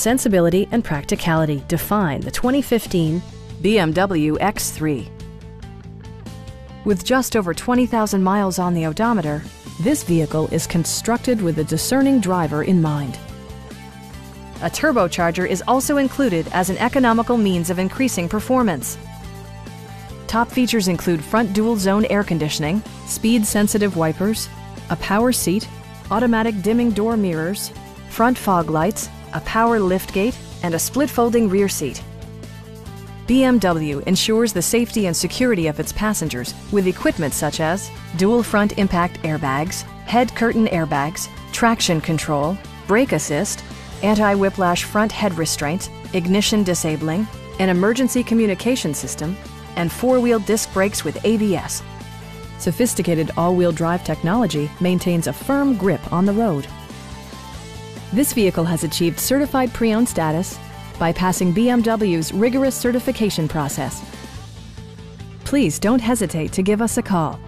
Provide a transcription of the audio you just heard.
sensibility and practicality define the 2015 BMW X3. With just over 20,000 miles on the odometer, this vehicle is constructed with a discerning driver in mind. A turbocharger is also included as an economical means of increasing performance. Top features include front dual zone air conditioning, speed sensitive wipers, a power seat, automatic dimming door mirrors, front fog lights, a power liftgate, and a split folding rear seat. BMW ensures the safety and security of its passengers with equipment such as dual front impact airbags, head curtain airbags, traction control, brake assist, anti-whiplash front head restraints, ignition disabling, an emergency communication system, and four-wheel disc brakes with ABS. Sophisticated all-wheel drive technology maintains a firm grip on the road. This vehicle has achieved certified pre-owned status by passing BMW's rigorous certification process. Please don't hesitate to give us a call